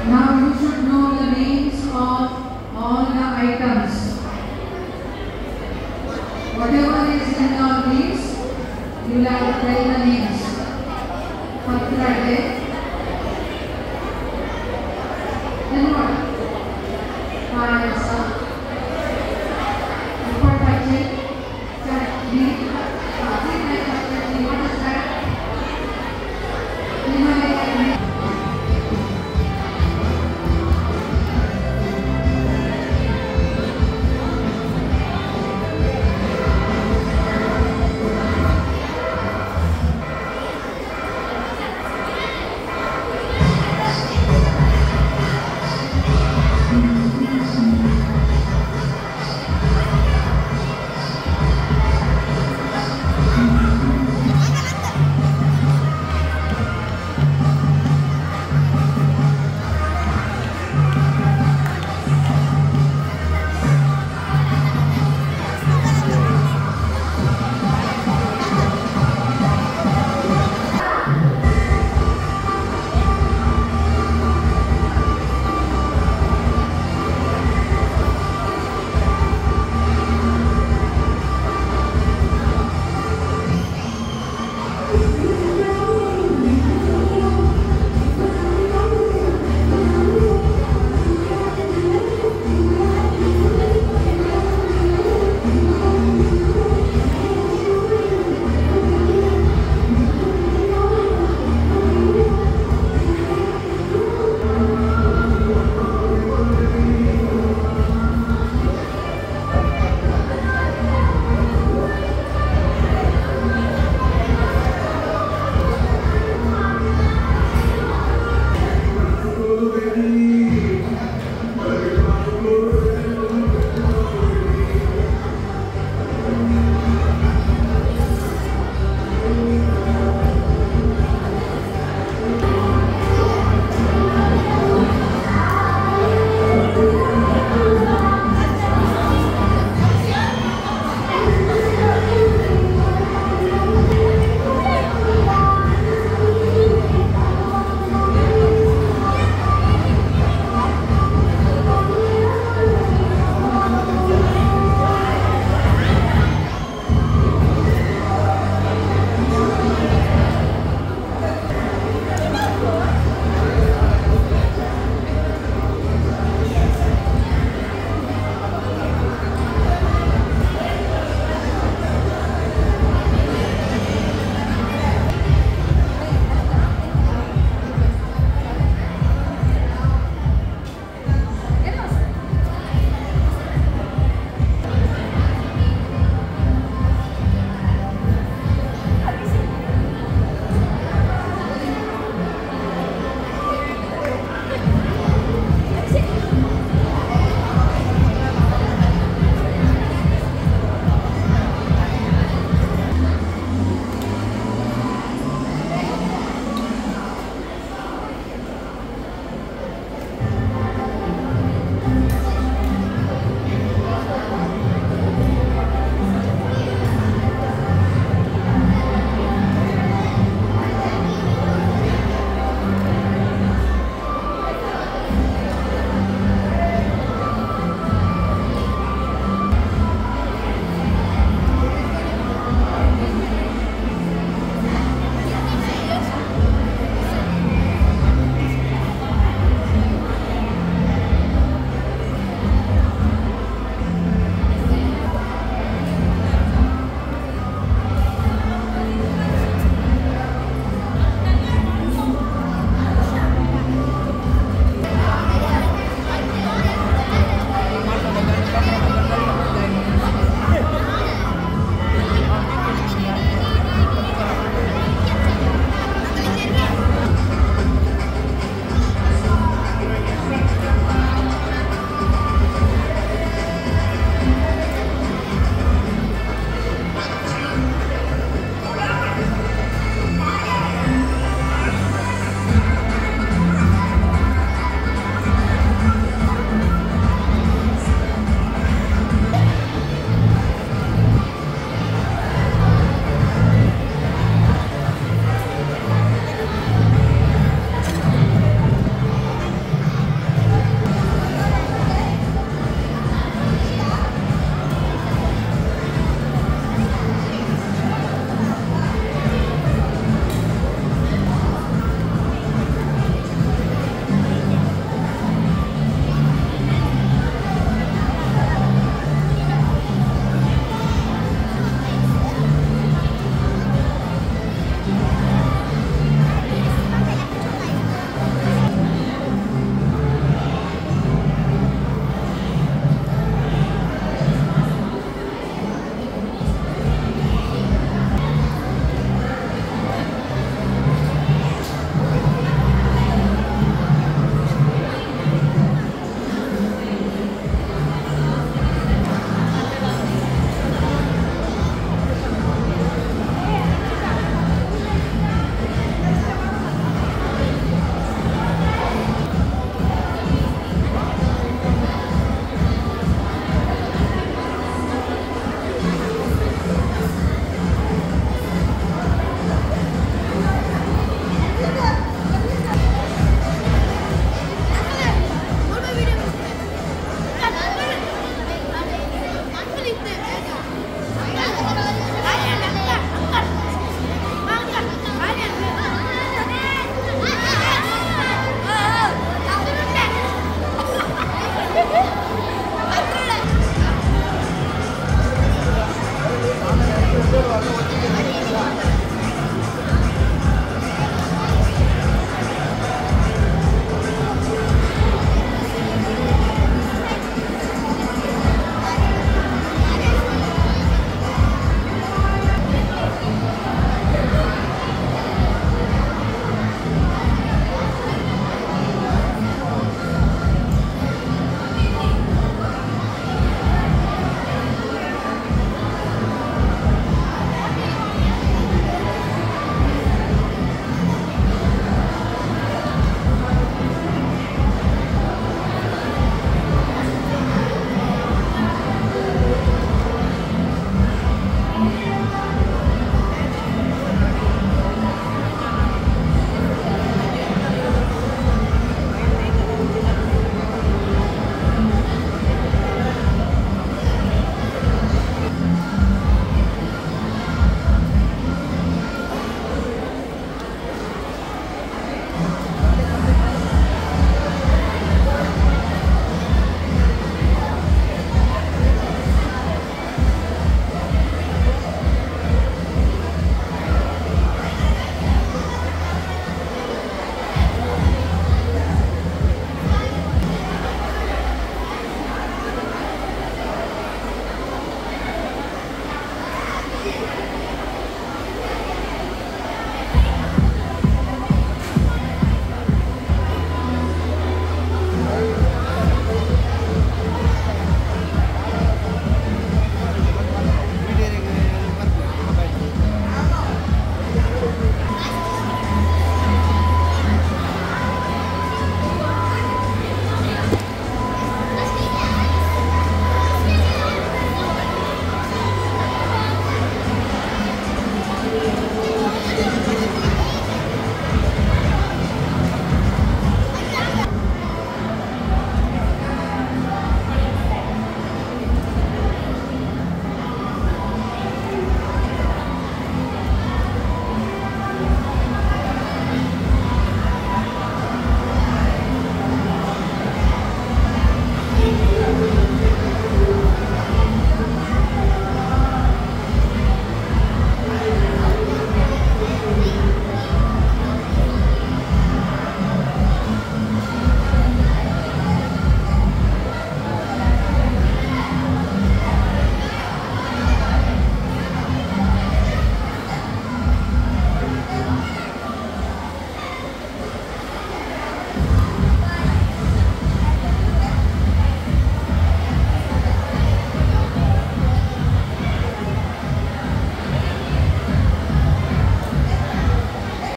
Now